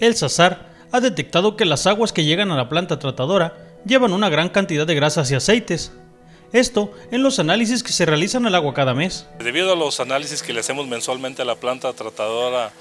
El SASAR ha detectado que las aguas que llegan a la planta tratadora llevan una gran cantidad de grasas y aceites. Esto en los análisis que se realizan al agua cada mes. Debido a los análisis que le hacemos mensualmente a la planta tratadora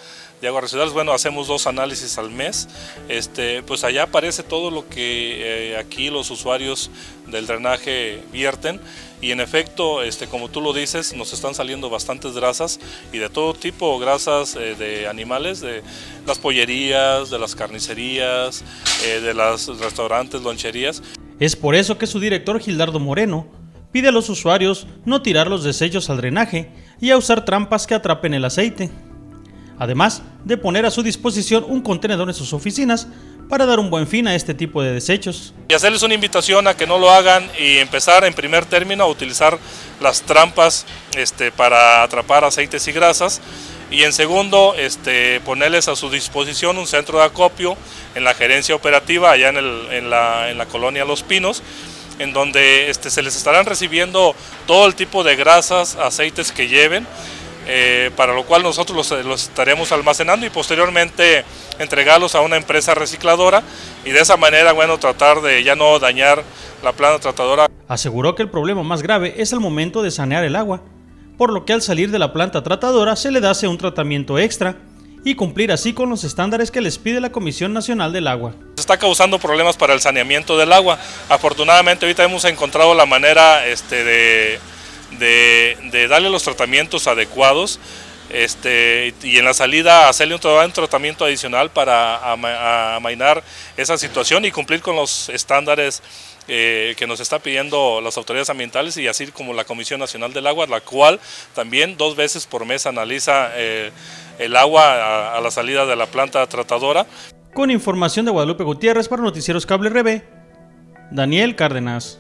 de aguas residuales, bueno, hacemos dos análisis al mes, este, pues allá aparece todo lo que eh, aquí los usuarios del drenaje vierten y en efecto, este, como tú lo dices, nos están saliendo bastantes grasas y de todo tipo, grasas eh, de animales, de las pollerías, de las carnicerías, eh, de los restaurantes, loncherías. Es por eso que su director Gildardo Moreno pide a los usuarios no tirar los desechos al drenaje y a usar trampas que atrapen el aceite además de poner a su disposición un contenedor en sus oficinas para dar un buen fin a este tipo de desechos. Y hacerles una invitación a que no lo hagan y empezar en primer término a utilizar las trampas este, para atrapar aceites y grasas y en segundo este, ponerles a su disposición un centro de acopio en la gerencia operativa allá en, la, colonia Los Pinos en donde este, se les estarán recibiendo todo el tipo de grasas, aceites que lleven eh, para lo cual nosotros los, estaremos almacenando y posteriormente entregarlos a una empresa recicladora y de esa manera, bueno, tratar de ya no dañar la planta tratadora. Aseguró que el problema más grave es el momento de sanear el agua, por lo que al salir de la planta tratadora se le hace un tratamiento extra y cumplir así con los estándares que les pide la Comisión Nacional del Agua. Está causando problemas para el saneamiento del agua. Afortunadamente ahorita hemos encontrado la manera este, de, darle los tratamientos adecuados este, y en la salida hacerle un, tratamiento adicional para amainar esa situación y cumplir con los estándares eh, que nos está pidiendo las autoridades ambientales y así como la Comisión Nacional del Agua, la cual también dos veces por mes analiza eh, el agua a, la salida de la planta tratadora. Con información de Guadalupe Gutiérrez para Noticieros Cable RB, Daniel Cárdenas.